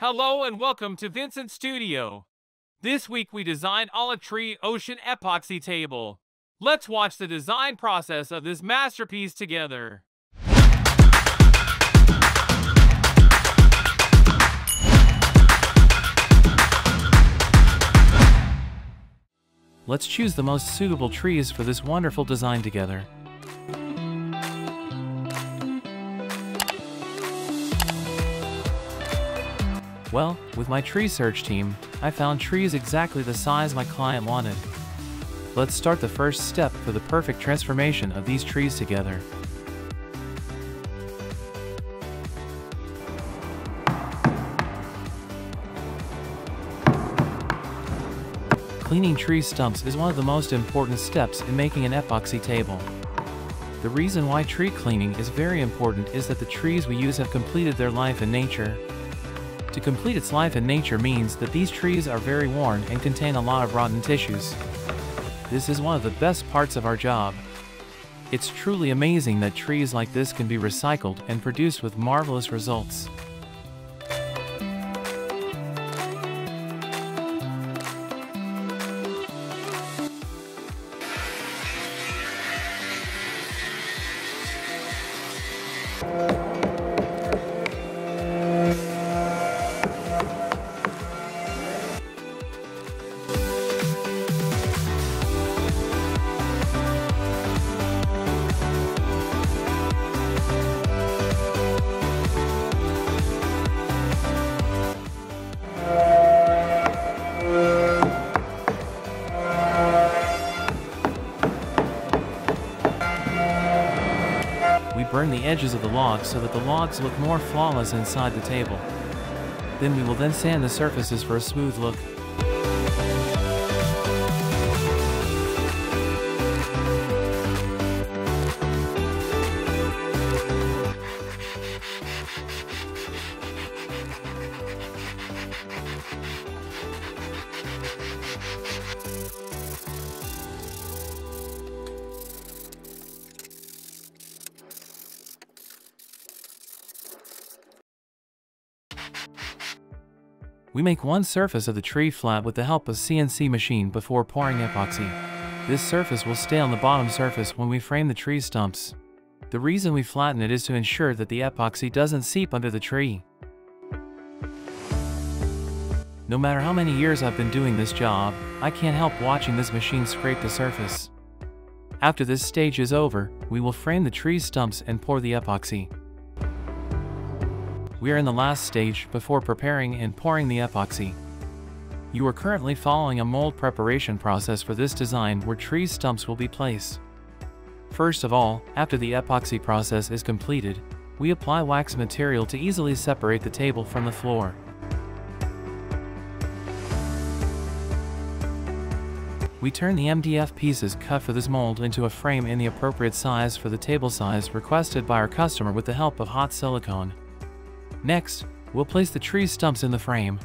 Hello and welcome to Vincent Studio. This week we designed Olive Tree Ocean Epoxy Table. Let's watch the design process of this masterpiece together. Let's choose the most suitable trees for this wonderful design together. Well, with my tree search team, I found trees exactly the size my client wanted. Let's start the first step for the perfect transformation of these trees together. Cleaning tree stumps is one of the most important steps in making an epoxy table. The reason why tree cleaning is very important is that the trees we use have completed their life in nature. To complete its life in nature means that these trees are very worn and contain a lot of rotten tissues. This is one of the best parts of our job. It's truly amazing that trees like this can be recycled and produced with marvelous results. Burn the edges of the logs so that the logs look more flawless inside the table. Then we will then sand the surfaces for a smooth look. We make one surface of the tree flat with the help of CNC machine before pouring epoxy. This surface will stay on the bottom surface when we frame the tree stumps. The reason we flatten it is to ensure that the epoxy doesn't seep under the tree. No matter how many years I've been doing this job, I can't help watching this machine scrape the surface. After this stage is over, we will frame the tree stumps and pour the epoxy. We are in the last stage before preparing and pouring the epoxy. You are currently following a mold preparation process for this design where tree stumps will be placed. First of all, after the epoxy process is completed, we apply wax material to easily separate the table from the floor. We turn the MDF pieces cut for this mold into a frame in the appropriate size for the table size requested by our customer with the help of hot silicone. Next, we'll place the tree stumps in the frame.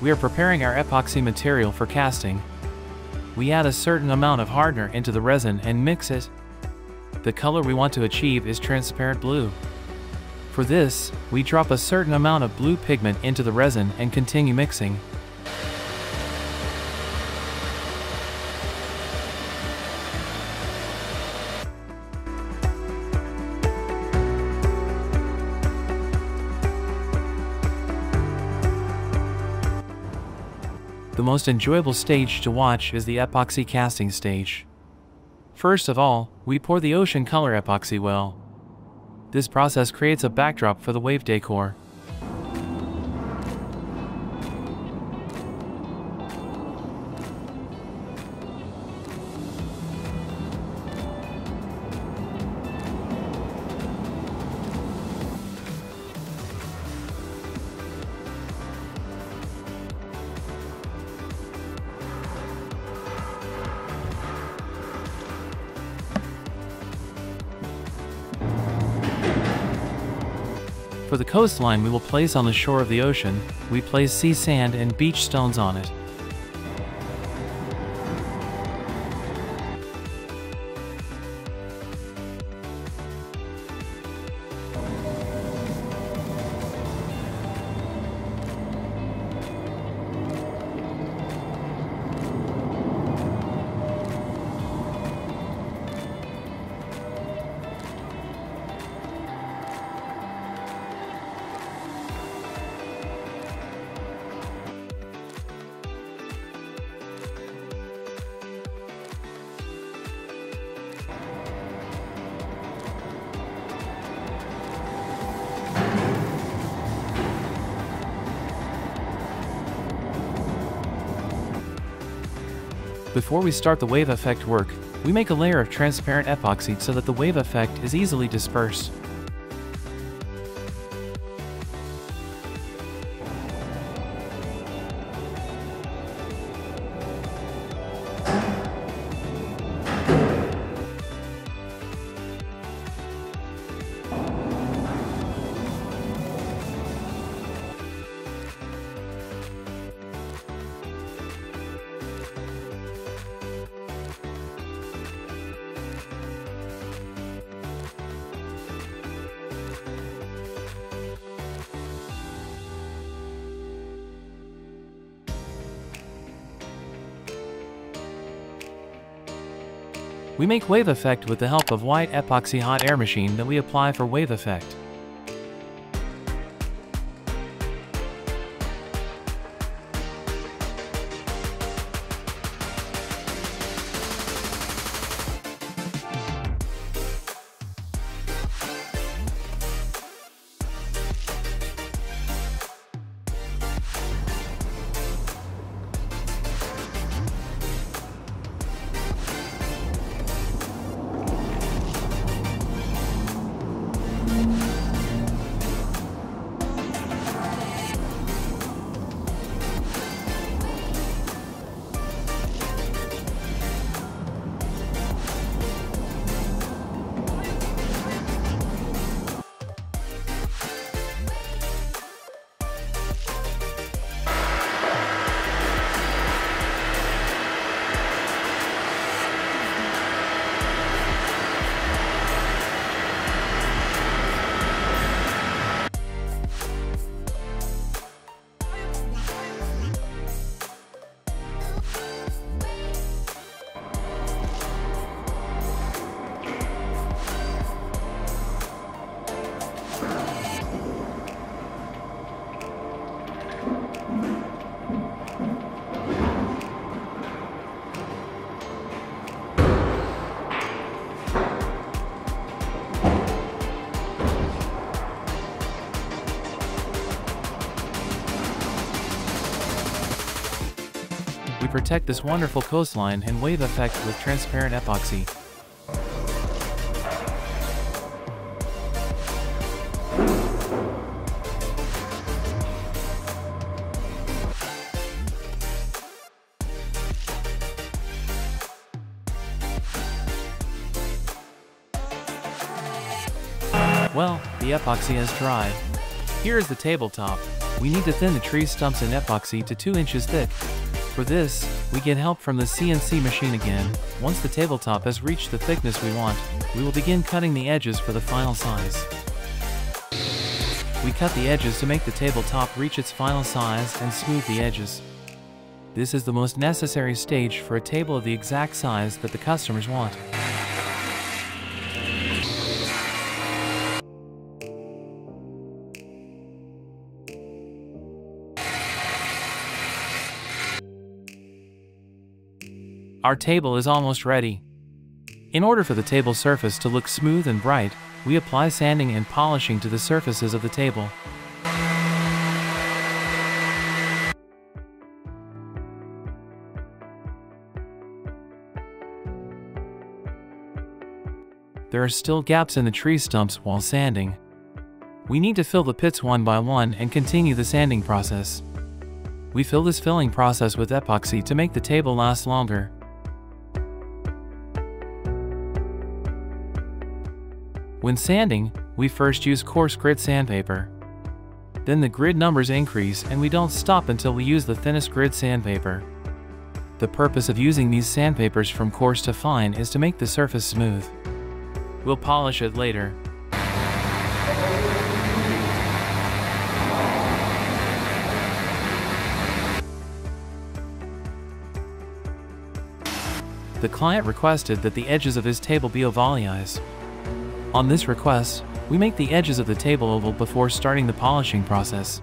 We are preparing our epoxy material for casting. We add a certain amount of hardener into the resin and mix it. The color we want to achieve is transparent blue. For this, we drop a certain amount of blue pigment into the resin and continue mixing. The most enjoyable stage to watch is the epoxy casting stage. First of all, we pour the ocean color epoxy well. This process creates a backdrop for the wave decor. For the coastline we will place on the shore of the ocean, we place sea sand and beach stones on it. Before we start the wave effect work, we make a layer of transparent epoxy so that the wave effect is easily dispersed. We make wave effect with the help of white epoxy hot air machine that we apply for wave effect. Protect this wonderful coastline and wave effect with transparent epoxy. Well, the epoxy has dried. Here is the tabletop. We need to thin the tree stumps in epoxy to 2 inches thick. For this, we get help from the CNC machine again. Once the tabletop has reached the thickness we want, we will begin cutting the edges for the final size. We cut the edges to make the tabletop reach its final size and smooth the edges. This is the most necessary stage for a table of the exact size that the customers want. Our table is almost ready. In order for the table surface to look smooth and bright, we apply sanding and polishing to the surfaces of the table. There are still gaps in the tree stumps while sanding. We need to fill the pits one by one and continue the sanding process. We fill this filling process with epoxy to make the table last longer. When sanding, we first use coarse grit sandpaper. Then the grit numbers increase and we don't stop until we use the thinnest grit sandpaper. The purpose of using these sandpapers from coarse to fine is to make the surface smooth. We'll polish it later. The client requested that the edges of his table be ovalized. On this request, we make the edges of the table oval before starting the polishing process.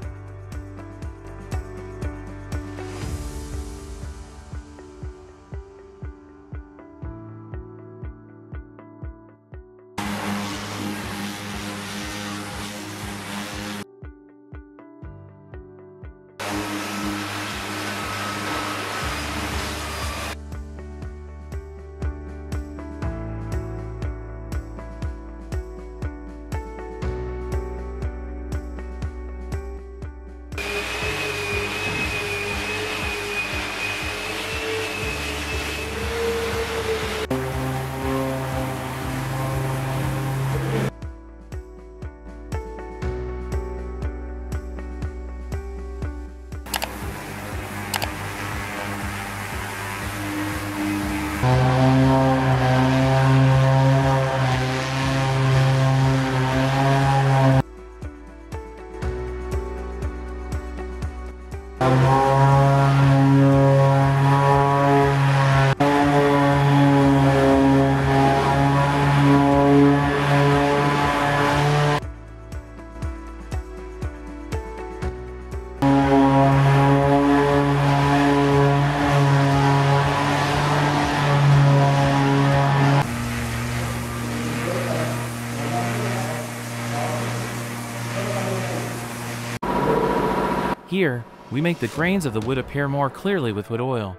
Here, we make the grains of the wood appear more clearly with wood oil.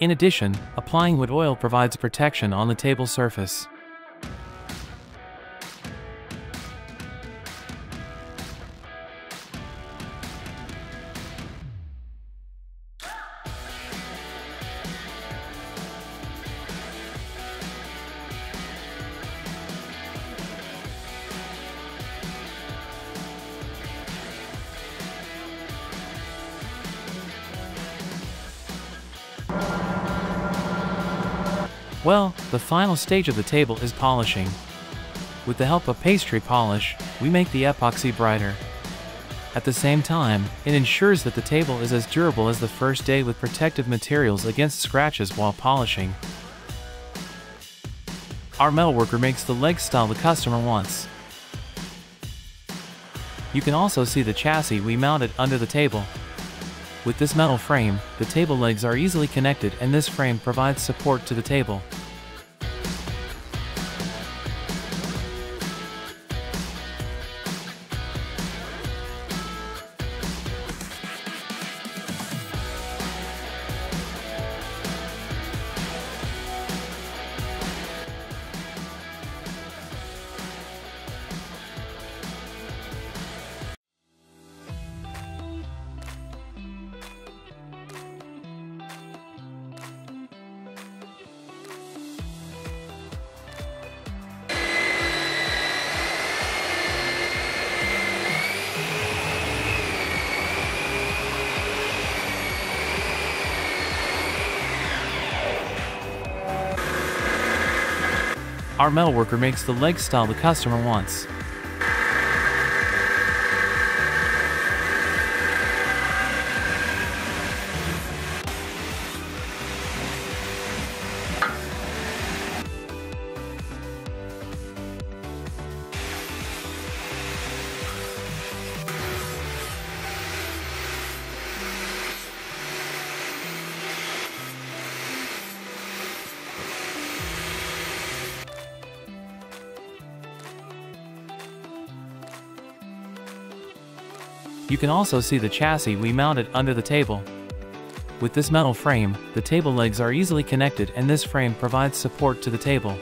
In addition, applying wood oil provides protection on the table surface. Well, the final stage of the table is polishing. With the help of pastry polish, we make the epoxy brighter. At the same time, it ensures that the table is as durable as the first day with protective materials against scratches while polishing. Our metalworker makes the leg style the customer wants. You can also see the chassis we mounted under the table. With this metal frame, the table legs are easily connected and this frame provides support to the table. Our metalworker makes the leg style the customer wants. You can also see the chassis we mounted under the table. With this metal frame, the table legs are easily connected and this frame provides support to the table.